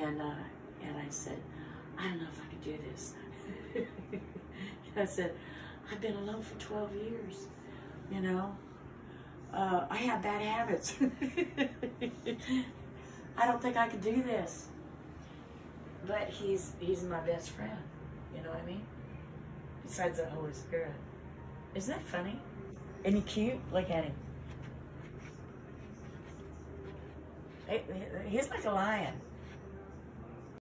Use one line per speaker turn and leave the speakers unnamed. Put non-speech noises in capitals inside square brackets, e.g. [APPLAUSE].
And, uh, and I said, I don't know if I could do this. [LAUGHS] I said, I've been alone for 12 years, you know. Uh, I have bad habits. [LAUGHS] I don't think I could do this. But he's he's my best friend. You know what I mean? Besides the Holy Spirit. Isn't that funny? Isn't he cute? Look at him. He's like a lion.